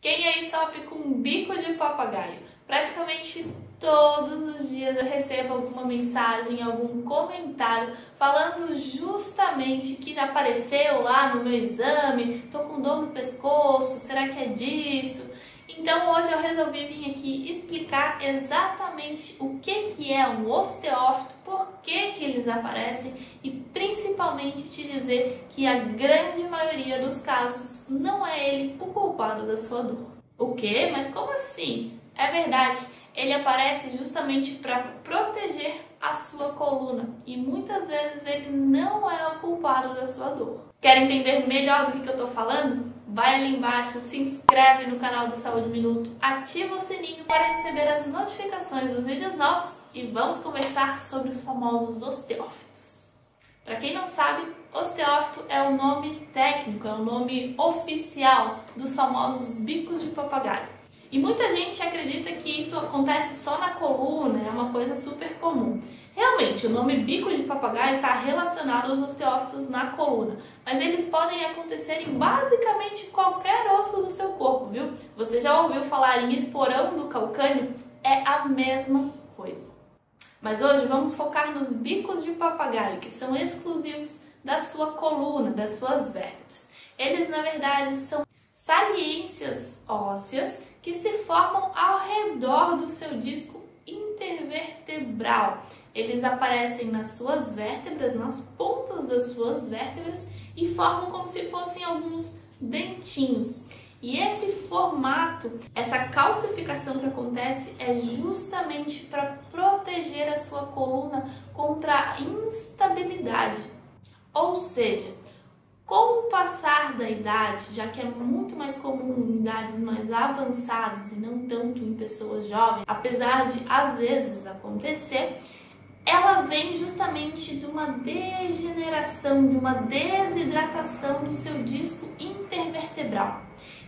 Quem aí sofre com um bico de papagaio? Praticamente todos os dias eu recebo alguma mensagem, algum comentário falando justamente que apareceu lá no meu exame, tô com dor no pescoço, será que é disso? Então hoje eu resolvi vir aqui explicar exatamente o que, que é um osteófito, por que, que eles aparecem e principalmente te dizer que a grande maioria dos casos não é ele o culpado da sua dor. O que? Mas como assim? É verdade, ele aparece justamente para proteger a sua coluna e muitas vezes ele não é o culpado da sua dor. Quer entender melhor do que, eu estou falando? Vai ali embaixo, se inscreve no canal do Saúde Minuto, ativa o sininho para receber as notificações dos vídeos novos e vamos conversar sobre os famosos osteófitos. Para quem não sabe, osteófito é o nome técnico, é o nome oficial dos famosos bicos de papagaio. E muita gente acredita que isso acontece só na coluna, é uma coisa super comum. Realmente, o nome bico de papagaio está relacionado aos osteófitos na coluna, mas eles podem acontecer em basicamente qualquer osso do seu corpo, viu? Você já ouviu falar em esporão do calcânio? É a mesma coisa. Mas hoje vamos focar nos bicos de papagaio, que são exclusivos da sua coluna, das suas vértebras. Eles, na verdade, são saliências ósseas que se formam ao redor do seu disco intervertebral. Eles aparecem nas suas vértebras, nas pontas das suas vértebras e formam como se fossem alguns dentinhos. E esse formato, essa calcificação que acontece é justamente para proteger a sua coluna contra a instabilidade. Ou seja, com o passar da idade, já que é muito mais comum em idades mais avançadas e não tanto em pessoas jovens, apesar de às vezes acontecer, ela vem justamente de uma degeneração, de uma desidratação do seu disco intervertebral.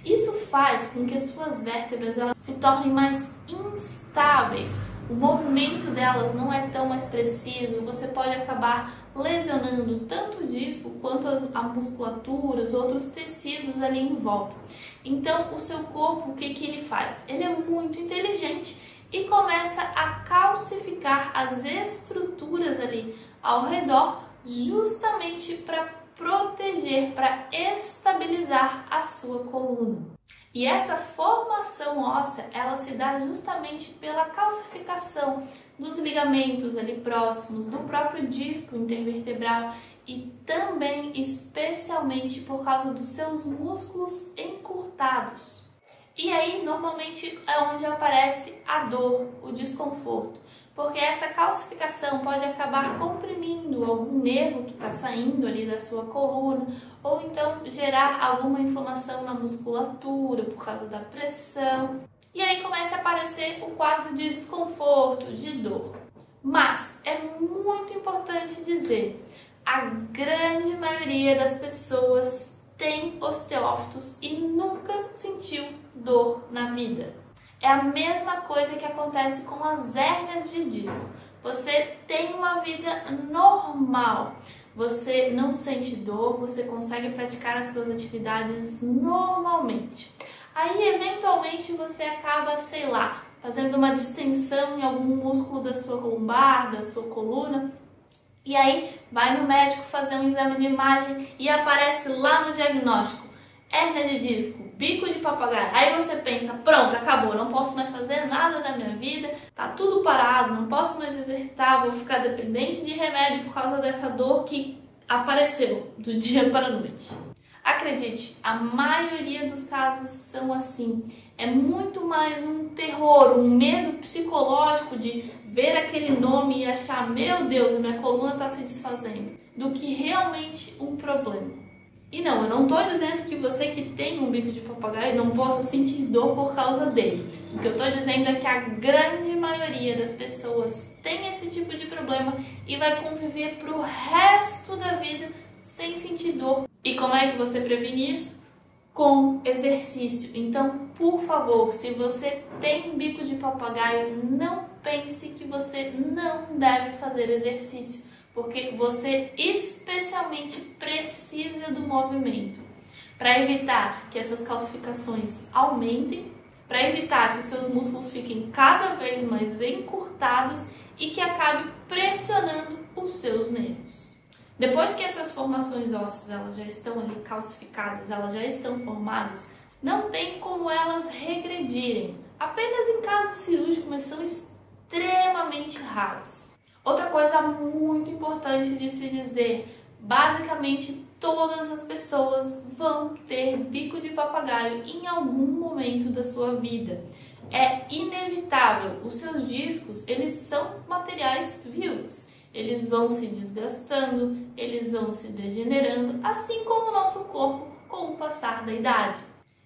Isso faz com que as suas vértebras elas se tornem mais instáveis, o movimento delas não é tão mais preciso, você pode acabar lesionando tanto o disco quanto a musculatura, os outros tecidos ali em volta. Então, o seu corpo, o que, que ele faz? Ele é muito inteligente e começa a calcificar as estruturas ali ao redor, justamente para proteger, para estabilizar a sua coluna. E essa formação óssea, ela se dá justamente pela calcificação dos ligamentos ali próximos, do próprio disco intervertebral e também especialmente por causa dos seus músculos encurtados. E aí, normalmente é onde aparece a dor, o desconforto porque essa calcificação pode acabar comprimindo algum nervo que está saindo ali da sua coluna, ou então gerar alguma inflamação na musculatura por causa da pressão. E aí começa a aparecer o quadro de desconforto, de dor. Mas é muito importante dizer, a grande maioria das pessoas tem osteófitos e nunca sentiu dor na vida. É a mesma coisa que acontece com as hérnias de disco. Você tem uma vida normal, você não sente dor, você consegue praticar as suas atividades normalmente. Aí, eventualmente, você acaba, sei lá, fazendo uma distensão em algum músculo da sua lombar, da sua coluna, e aí vai no médico fazer um exame de imagem e aparece lá no diagnóstico hérnia de disco, bico de papagaio. Aí você pensa, pronto, acabou, não posso mais fazer nada na minha vida, tá tudo parado, não posso mais exercitar, vou ficar dependente de remédio por causa dessa dor que apareceu do dia para a noite. Acredite, a maioria dos casos são assim. É muito mais um terror, um medo psicológico de ver aquele nome e achar, meu Deus, a minha coluna está se desfazendo, do que realmente um problema. E não, eu não estou dizendo que você que tem um bico de papagaio não possa sentir dor por causa dele. O que eu estou dizendo é que a grande maioria das pessoas tem esse tipo de problema e vai conviver para o resto da vida sem sentir dor. E como é que você previne isso? Com exercício. Então, por favor, se você tem bico de papagaio, não pense que você não deve fazer exercício porque você especialmente precisa do movimento. para evitar que essas calcificações aumentem, para evitar que os seus músculos fiquem cada vez mais encurtados e que acabe pressionando os seus nervos. Depois que essas formações ósseas elas já estão ali calcificadas, elas já estão formadas, não tem como elas regredirem. Apenas em caso cirúrgico, mas são extremamente raros. Outra coisa muito importante de se dizer, basicamente todas as pessoas vão ter bico de papagaio em algum momento da sua vida. É inevitável. Os seus discos, eles são materiais vivos. Eles vão se desgastando, eles vão se degenerando, assim como o nosso corpo com o passar da idade.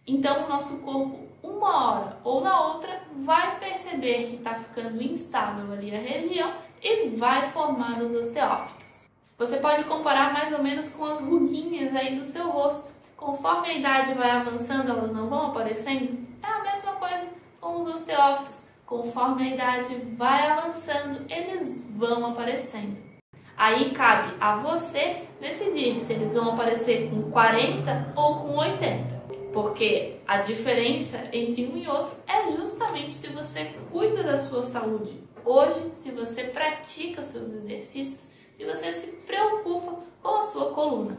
Então, o nosso corpo, uma hora ou na outra, vai perceber que está ficando instável ali a região e vai formar os osteófitos. Você pode comparar mais ou menos com as ruguinhas aí do seu rosto. Conforme a idade vai avançando, elas não vão aparecendo? É a mesma coisa com os osteófitos. Conforme a idade vai avançando, eles vão aparecendo. Aí cabe a você decidir se eles vão aparecer com 40 ou com 80. Porque a diferença entre um e outro é justamente se você cuida da sua saúde hoje, se você pratica seus exercícios, se você se preocupa com a sua coluna.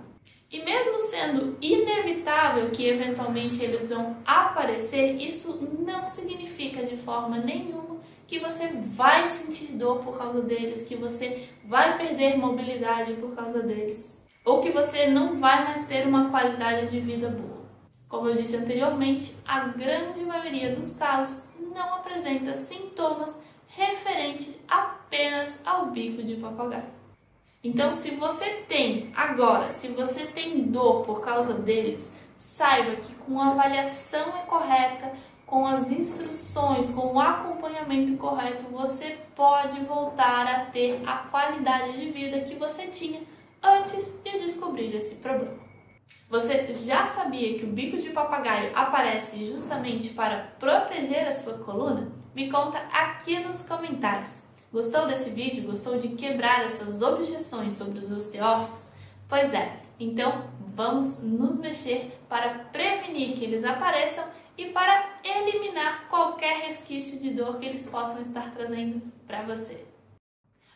E mesmo sendo inevitável que eventualmente eles vão aparecer, isso não significa de forma nenhuma que você vai sentir dor por causa deles, que você vai perder mobilidade por causa deles, ou que você não vai mais ter uma qualidade de vida boa. Como eu disse anteriormente, a grande maioria dos casos não apresenta sintomas referentes apenas ao bico de papagaio. Então, se você tem agora, se você tem dor por causa deles, saiba que com a avaliação correta, com as instruções, com o acompanhamento correto, você pode voltar a ter a qualidade de vida que você tinha antes de descobrir esse problema. Você já sabia que o bico de papagaio aparece justamente para proteger a sua coluna? Me conta aqui nos comentários. Gostou desse vídeo? Gostou de quebrar essas objeções sobre os osteófitos? Pois é, então vamos nos mexer para prevenir que eles apareçam e para eliminar qualquer resquício de dor que eles possam estar trazendo para você.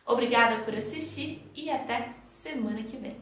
Obrigada por assistir e até semana que vem.